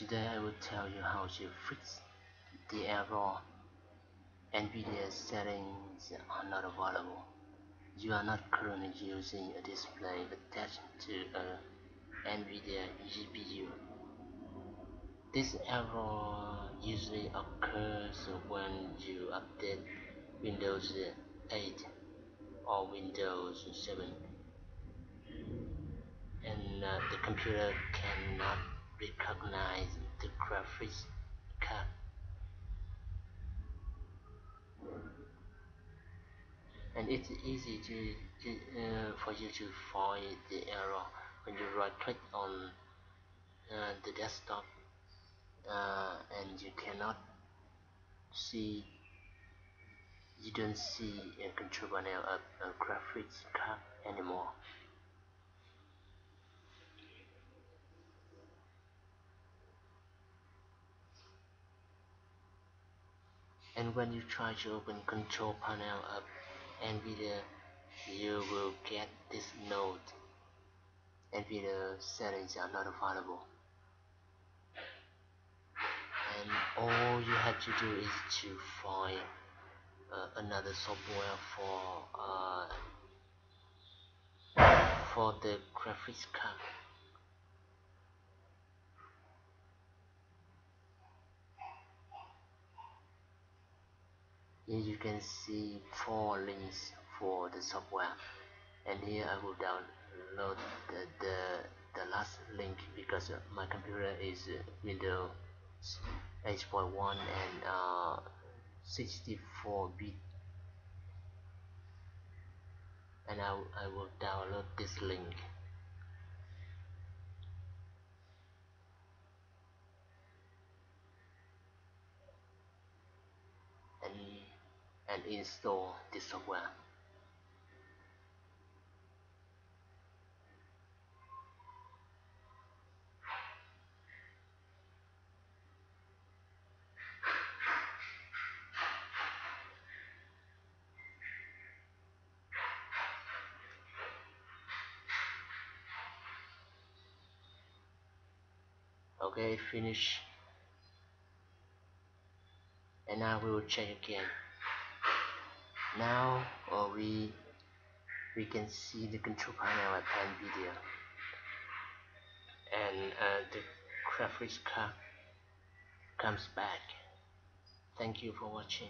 Today I will tell you how to fix the error NVIDIA settings are not available. You are not currently using a display attached to a NVIDIA GPU. This error usually occurs when you update Windows 8 or Windows 7 and uh, the computer cannot recognize the graphics card. And it's easy to, to uh, for you to find the error when you right click on uh, the desktop uh, and you cannot see you don't see a control panel of a graphics card anymore and when you try to open control panel of NVIDIA you will get this note NVIDIA settings are not available. And all you have to do is to find uh, another software for uh, for the graphics card here you can see four links for the software and here I will download the, the, the last link because my computer is Windows 8.1 and uh, 64 bit. And I, I will download this link and install the software. okay finish and now we will check again now uh, we we can see the control panel at NVIDIA. And uh, the graphics card comes back. Thank you for watching